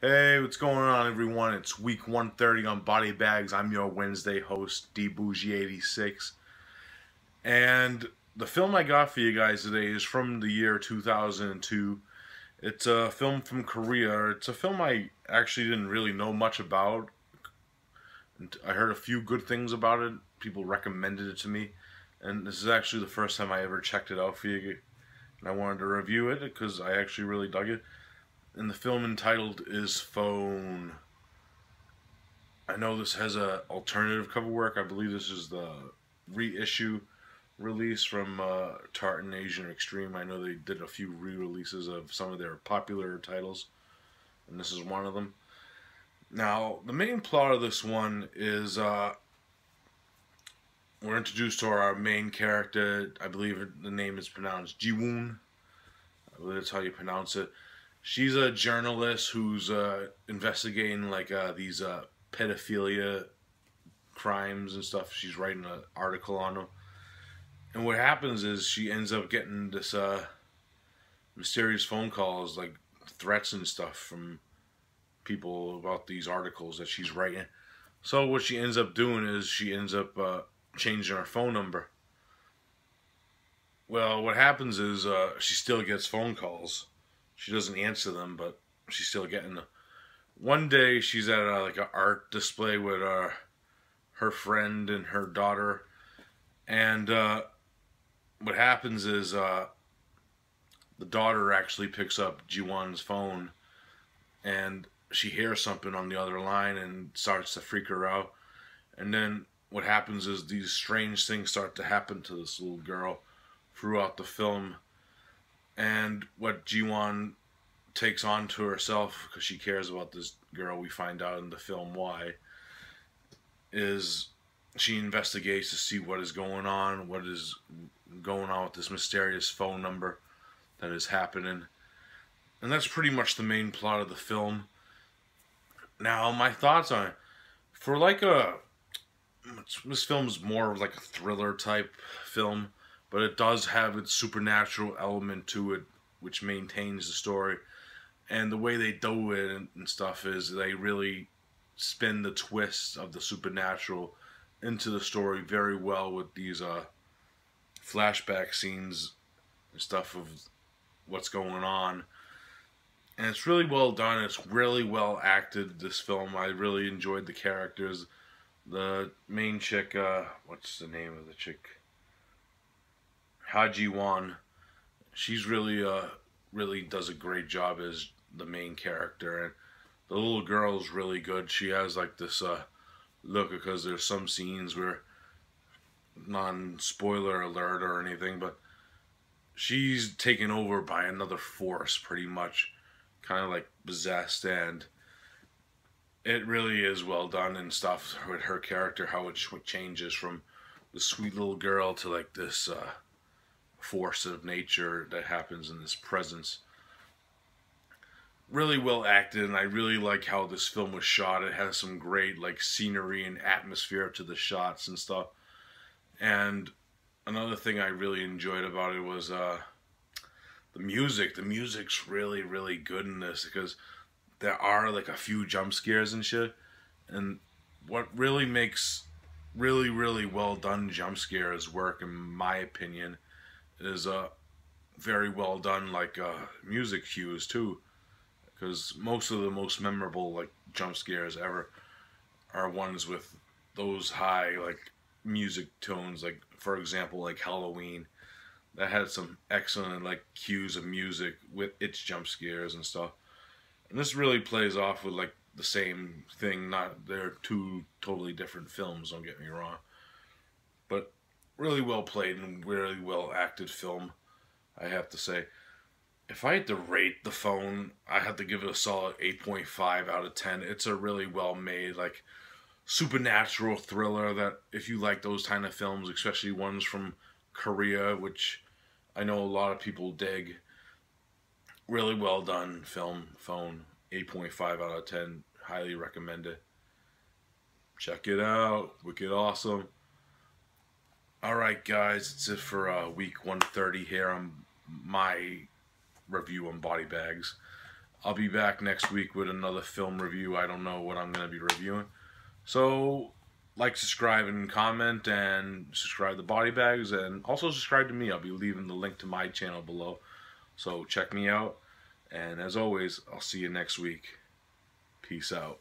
Hey, what's going on, everyone? It's week 130 on Body Bags. I'm your Wednesday host, D Bourgie86. And the film I got for you guys today is from the year 2002. It's a film from Korea. It's a film I actually didn't really know much about. I heard a few good things about it. People recommended it to me. And this is actually the first time I ever checked it out for you. And I wanted to review it because I actually really dug it and the film entitled is Phone. I know this has a alternative cover work. I believe this is the reissue release from uh, Tartan Asian Extreme. I know they did a few re-releases of some of their popular titles, and this is one of them. Now, the main plot of this one is uh, we're introduced to our main character. I believe the name is pronounced Jiwoon. I believe that's how you pronounce it she's a journalist who's uh, investigating like uh, these uh, pedophilia crimes and stuff. She's writing an article on them. And what happens is she ends up getting this uh, mysterious phone calls, like threats and stuff from people about these articles that she's writing. So what she ends up doing is she ends up uh, changing her phone number. Well, what happens is uh, she still gets phone calls she doesn't answer them, but she's still getting them. One day she's at a, like an art display with uh, her friend and her daughter, and uh, what happens is uh, the daughter actually picks up Jiwon's phone, and she hears something on the other line and starts to freak her out. And then what happens is these strange things start to happen to this little girl throughout the film and what Jiwon takes on to herself because she cares about this girl. We find out in the film why is she investigates to see what is going on, what is going on with this mysterious phone number that is happening. And that's pretty much the main plot of the film. Now, my thoughts on it. For like a. This film is more of like a thriller type film but it does have its supernatural element to it, which maintains the story. And the way they do it and, stuff is they really spin the twists of the supernatural into the story very well with these uh, flashback scenes and stuff of what's going on. And it's really well done. It's really well acted, this film. I really enjoyed the characters. The main chick, uh, what's the name of the chick? Ha Ji-won, she's really uh really does a great job as the main character, and the little girl's really good. She has like this uh look because there's some scenes where non spoiler alert or anything, but she's taken over by another force pretty much, kind of like possessed, and it really is well done and stuff with her character, how it changes from the sweet little girl to like this. uh force of nature that happens in this presence. Really well acted, and I really like how this film was shot. It has some great like scenery and atmosphere to the shots and stuff. And another thing I really enjoyed about it was uh, the music. The music's really, really good in this because there are like a few jump scares and shit. And what really makes really, really well done jump scares work, in my opinion, is uh, very well done, like uh, music cues too, because most of the most memorable like jump scares ever are ones with those high like music tones. Like for example, like Halloween, that had some excellent like cues of music with its jump scares and stuff. And this really plays off with like the same thing. Not they're two totally different films. Don't get me wrong, but really well played and really well acted film, I have to say. If I had to rate the phone, I have to give it a solid 8.5 out of 10. It's a really well made, like, supernatural thriller that if you like those kind of films, especially ones from Korea, which I know a lot of people dig, really well done film, phone, 8.5 out of 10. Highly recommend it. Check it out. Wicked awesome. Alright guys, it's it for uh, week 130 here on my review on body bags. I'll be back next week with another film review. I don't know what I'm going to be reviewing. So, like, subscribe, and comment, and subscribe to Body Bags, and also subscribe to me. I'll be leaving the link to my channel below. So, check me out. And as always, I'll see you next week. Peace out.